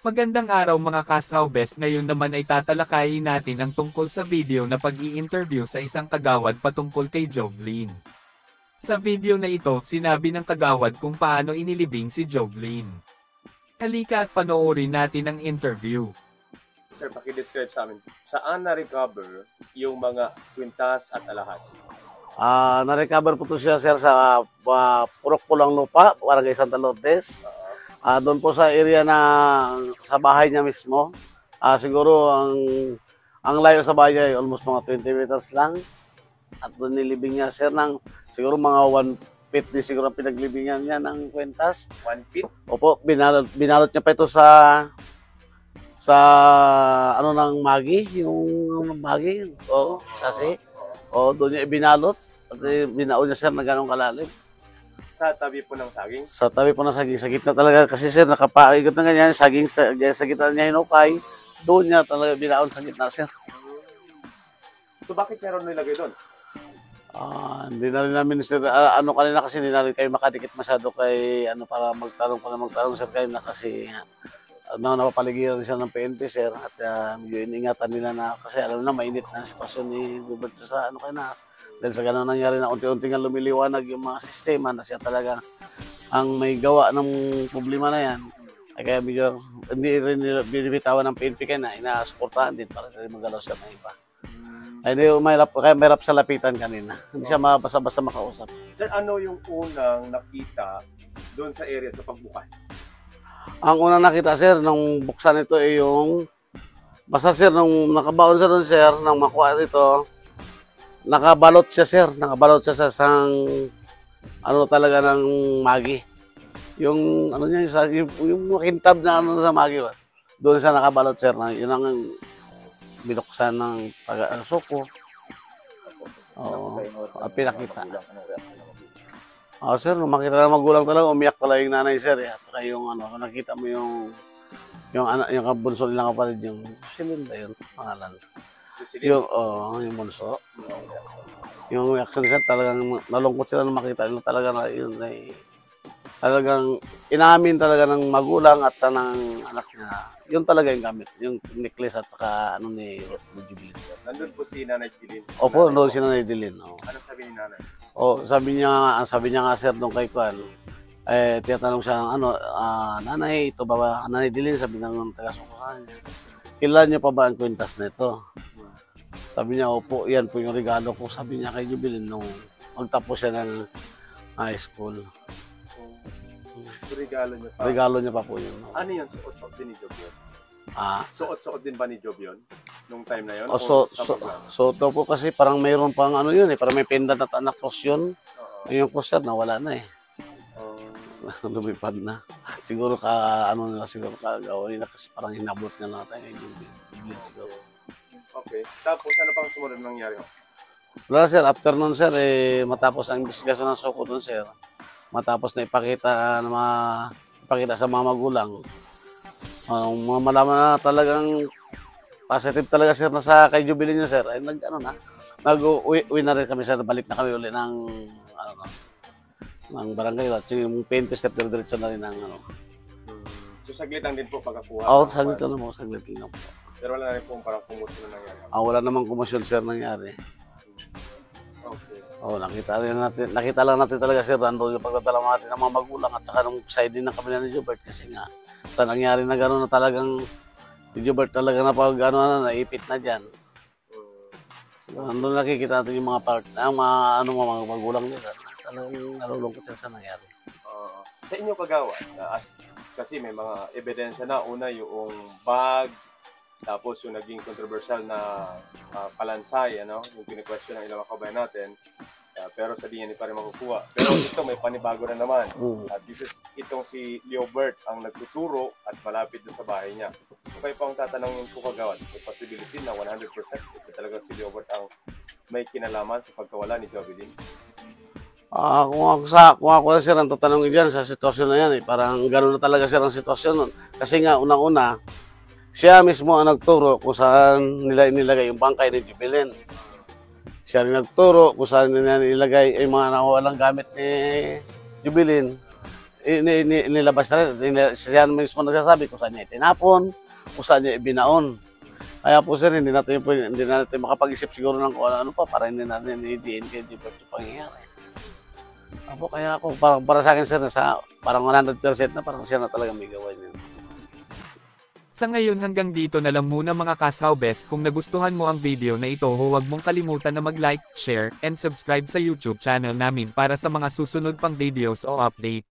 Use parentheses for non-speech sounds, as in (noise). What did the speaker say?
Magandang araw mga kasawbes ngayon naman ay tatalakayin natin ang tungkol sa video na pag-i-interview sa isang kagawad patungkol kay Jovlin. Sa video na ito, sinabi ng kagawad kung paano inilibing si Jovlin. Halika at panoorin natin ang interview. Sir, pakidescribe sa amin, saan na-recover yung mga kwintas at alahas? Ah, na-recover po to siya sir sa uh, Purok Pulang Lupa, Barangay Santa Lourdes. Ah, doon po sa area na sa bahay niya mismo. Ah, siguro ang ang layo sa bahay niya ay almost mga 20 meters lang. At doon nilibing niya sir ng siguro mga 1 feet di siguro ang pinaglibingan niya ng kwentas. One feet? Opo, binalot, binalot niya pa ito sa sa ano ng magi, yung magi, oo, sasi. O doon niya ibinalot. At eh, binaon niya sir na ganong kalalim. Sa tabi po ng saging? Sa tabi po ng saging, sa gitna talaga. Kasi sir, nakapaikot na ganyan, saging sa, sa gitna niya hinukay. Doon niya talaga binaon sa gitna sir. So bakit niya ron nilagay doon? Ah, hindi na rin namin sir, ah, ano kanina kasi hindi na rin kayo makadikit masyado kay ano para magtanong para magtanong sir kayo na kasi ano, napapaligiran siya ng PNP sir at ah, medyo iningatan nila na kasi alam na mainit na sitwasyon ni Roberto sa ano kayo na dahil sa ganun nangyari na unti-unti nga lumiliwanag yung mga sistema na siya talaga ang may gawa ng problema na yan ay kaya medyo hindi rin binibitawan ng PNP kaya na inasuportahan din para rin magalaw siya ng iba. Ay, hindi, mahirap, kaya mahirap sa lapitan kanina. Hindi siya mabasa-basa makausap. Sir, ano yung unang nakita doon sa area sa pagbukas? Ang una nakita, sir, nung buksan ito ay yung... Basta, sir, nung nakabaon siya doon, sir, nang makuha ito, nakabalot siya, sir. Nakabalot siya sa sang... Ano talaga ng magi. Yung, ano niya, yung, sa- yung, makintab na ano sa magi. ba? Doon siya nakabalot, sir. Na, yun ang binuksan ng taga ang suko. Oo. Ang pinakita. Oh, sir, makita na magulang talaga, umiyak talaga yung nanay, sir. At saka yung ano, nakita mo yung yung anak, yung bunso nilang kapatid, yung Silinda yun, pangalan. Yung, oh, yung bunso. Yung reaction sir, talagang nalungkot sila nung makita nila talaga na yun ay talagang inamin talaga ng magulang at sa ng anak niya. Yun talaga yung gamit, yung necklace at saka ano ni Jubilin. Nandun po si Nanay Jilin. Opo, doon si Nanay Dilin. Oh. Ano sabi ni Nanay? O sabi niya nga, sabi niya nga sir nung kay Kwan, eh tinatanong siya ng ano, ah, nanay, ito ba ba, nanay Dilin, sabi ng taga-sukuhan. Kilala niyo pa ba ang kwintas nito? Sabi niya, opo, yan po yung regalo ko. Sabi niya kay Jubilin nung magtapos siya ng high school. So, regalo niya pa. Regalo niya pa po yun. no? Ano yun? Suot-suot din ni Job yun? Ah, Suot-suot din ba ni Job yun? Nung time na yun? o, so, so, so, ito po kasi parang mayroon pang ano yun eh, parang may pendant at anak cross yun. Oo. Yung cross yan, nawala na eh. Oo. (laughs) lumipad na. Siguro ka, ano nila, siguro kagawa nila kasi parang hinabot na tayo yung bibig siguro. Okay. Tapos, ano pang sumunod na nangyari? Wala sir, after nun sir, eh, matapos ang investigasyon ng Soko dun sir, matapos na ipakita, na ma, ipakita sa mga magulang, uh, mga malaman na talagang positive talaga sir na sa kay Jubilee niya sir, ay nag, ano na, nag-uwi uwi na rin kami sir, balik na kami uli ng, ano, ng barangay, at yung paint step, diretso na rin ng, ano, So, saglit lang din po pagkakuha. Oh, ng saglit lang mo, saglit lang po. Pero wala na rin po parang promotion na nangyari. Ah, wala namang kumasyon sir nangyari. Okay. Oh, nakita rin natin, nakita lang natin talaga sir, nandun yung pagdadala natin ng mga magulang at saka nung side din ng kami ni Jobert kasi nga sa nangyari na gano'n na talagang si Jobert talaga na pag ano na naipit na diyan. Mm. Nandun nakikita natin yung mga part, ang mga ano mga magulang nila. Talagang nalulungkot sila sa nangyari. Oo. sa inyo kagawa, as, kasi may mga ebidensya na. Una, yung bag, tapos yung naging controversial na ah, palansay, ano, yung kini-question ng ilang kabayan natin. Ah, pero sa DNA pa rin makukuha. Pero ito, may panibago na naman. Mm. At this is itong si Leobert ang nagtuturo at malapit sa bahay niya. Kung kayo pang tatanungin ko kagawad, may possibility na 100% ito talaga si Leobert ang may kinalaman sa pagkawala ni Jovelyn. Ah, kung ako sa kung ako na sir ang tatanungin diyan sa sitwasyon na yan eh, parang gano'n na talaga sir ang sitwasyon nun. Kasi nga unang-una siya mismo ang nagturo kung saan nila inilagay yung bangkay ni Jubilin. Siya rin nagturo kung saan nila nilagay yung mga nawawalang gamit ni Jubilin. ini, ini, inilabas na rin. Siya mismo nagsasabi kung saan niya itinapon, kung saan niya ibinaon. Kaya po sir, hindi natin, po- hindi natin makapag-isip siguro ng kung ano pa para hindi natin i-diin kay di pa ito pangyayari. Apo, kaya ako, parang para sa akin sir, nasa, parang 100% na parang siya na talaga may gawa niya. Sa ngayon hanggang dito na lang muna mga Kashaw Best kung nagustuhan mo ang video na ito huwag mong kalimutan na mag-like, share, and subscribe sa YouTube channel namin para sa mga susunod pang videos o update.